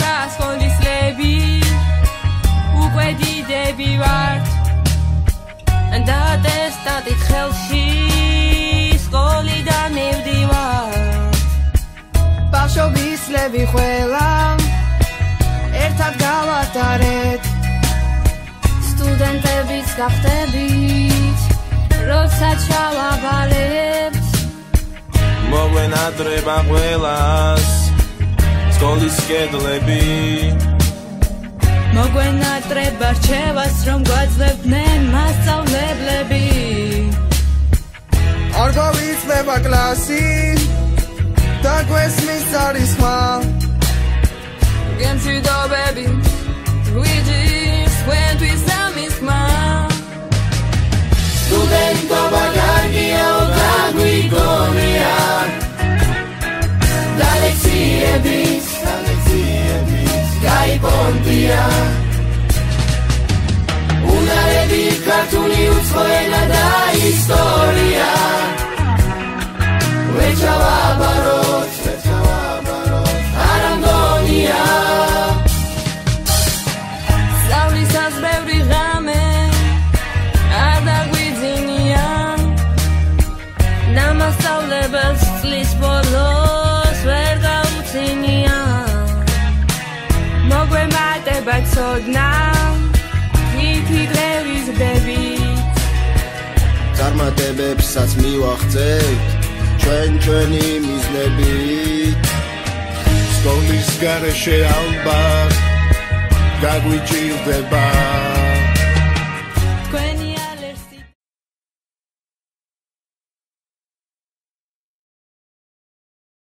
გადასხონის ლები უკვე დიდები ვართ. და ტესტატით ხელში სკოლიდან მივდივარ ბავშვობის ლები ყველა ერთად გავატარეთ. სტუდენტებიც გახდებით როცა ჩავაბალებთ მოგვენადრება ყველას. სკოლის კედლები. მოგვენატრება რჩევას რომ გვაძლევდნენ მასწავლებლები. არ გავიწდება კლასი და გვესმის არის ხმა. გემშვიდობები ვიჯის ქართული უცხოენა და ისტორია. ვეჩავაბაროთ ვეჩავაბაროთ არამდონია. სწავლისას ბევრი ღამე არ დაგვიძინია ნამასწავლებელს წლის ბოლოს ვერ გაუწინია მოგვემატება ცოდნა წარმატებებსაც მივახცევთ ჩვენ ჩვენი მიზნებით. სკოლის გარეშე ალბათ გაგვიჭირდება